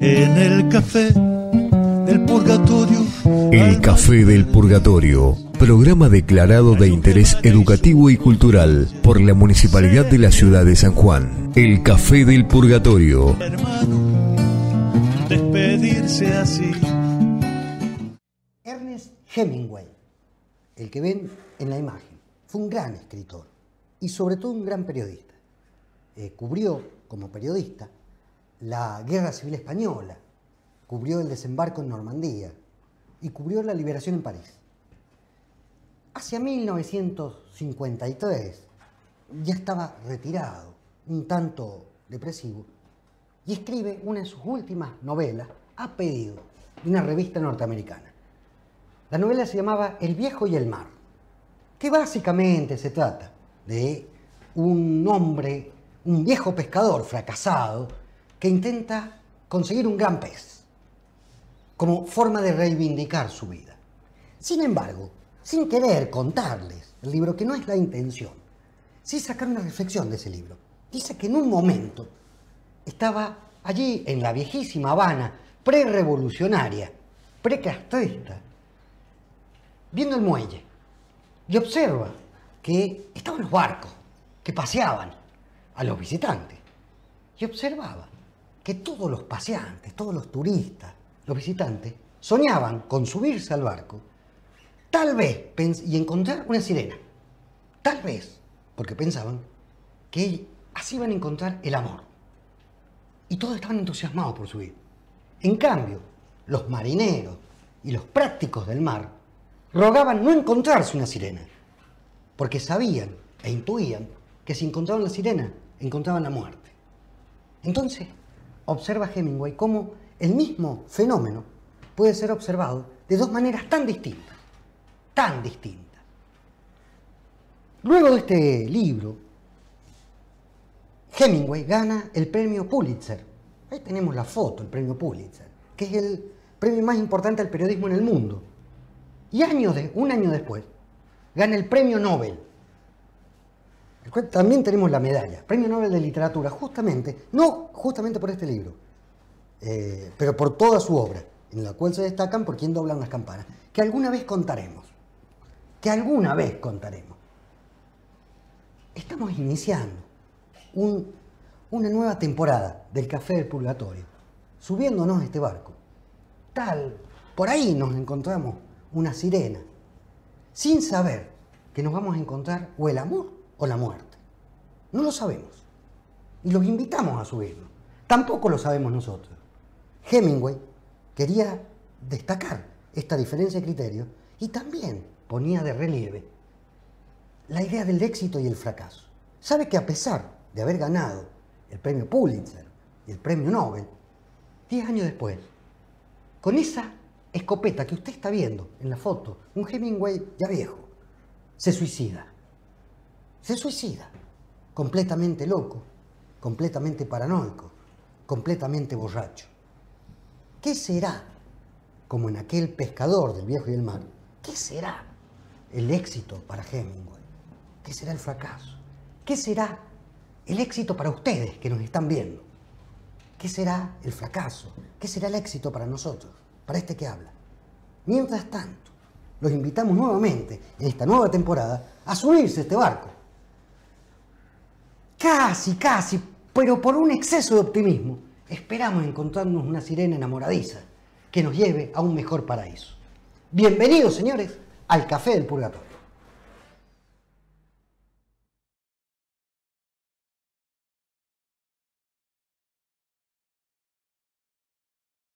En el café del purgatorio. El Café del Purgatorio, programa declarado de interés educativo y cultural por la Municipalidad de la Ciudad de San Juan. El Café del Purgatorio. Hermano, despedirse así. Ernest Hemingway, el que ven en la imagen, fue un gran escritor y sobre todo un gran periodista. Eh, cubrió como periodista la Guerra Civil Española, cubrió el desembarco en Normandía y cubrió la liberación en París. Hacia 1953 ya estaba retirado, un tanto depresivo, y escribe una de sus últimas novelas a pedido de una revista norteamericana. La novela se llamaba El viejo y el mar, que básicamente se trata de un hombre, un viejo pescador fracasado, que intenta conseguir un gran pez como forma de reivindicar su vida. Sin embargo, sin querer contarles el libro, que no es la intención, sí sacar una reflexión de ese libro. Dice que en un momento estaba allí en la viejísima Habana, pre-revolucionaria, pre-castrista, viendo el muelle y observa que estaban los barcos que paseaban a los visitantes y observaba que todos los paseantes, todos los turistas, los visitantes, soñaban con subirse al barco, tal vez, y encontrar una sirena. Tal vez, porque pensaban que así iban a encontrar el amor. Y todos estaban entusiasmados por subir. En cambio, los marineros y los prácticos del mar rogaban no encontrarse una sirena, porque sabían e intuían que si encontraban la sirena, encontraban la muerte. Entonces, observa Hemingway cómo el mismo fenómeno puede ser observado de dos maneras tan distintas, tan distintas. Luego de este libro, Hemingway gana el premio Pulitzer. Ahí tenemos la foto, el premio Pulitzer, que es el premio más importante del periodismo en el mundo. Y años de, un año después, gana el premio Nobel. También tenemos la medalla, Premio Nobel de Literatura, justamente, no justamente por este libro, eh, pero por toda su obra, en la cual se destacan por quién doblan las campanas, que alguna vez contaremos, que alguna vez contaremos. Estamos iniciando una nueva temporada del Café del Purgatorio, subiéndonos a este barco. Tal, por ahí nos encontramos una sirena, sin saber que nos vamos a encontrar o el amor o la muerte. No lo sabemos. Y los invitamos a subirnos. Tampoco lo sabemos nosotros. Hemingway quería destacar esta diferencia de criterio y también ponía de relieve la idea del éxito y el fracaso. Sabe que a pesar de haber ganado el premio Pulitzer y el premio Nobel, diez años después, con esa escopeta que usted está viendo en la foto, un Hemingway ya viejo, se suicida se suicida, completamente loco, completamente paranoico, completamente borracho. ¿Qué será, como en aquel pescador del viejo y el mar, qué será el éxito para Hemingway? ¿Qué será el fracaso? ¿Qué será el éxito para ustedes que nos están viendo? ¿Qué será el fracaso? ¿Qué será el éxito para nosotros, para este que habla? Mientras tanto, los invitamos nuevamente en esta nueva temporada a subirse a este barco Casi, casi, pero por un exceso de optimismo, esperamos encontrarnos una sirena enamoradiza que nos lleve a un mejor paraíso. Bienvenidos, señores, al Café del Purgatorio.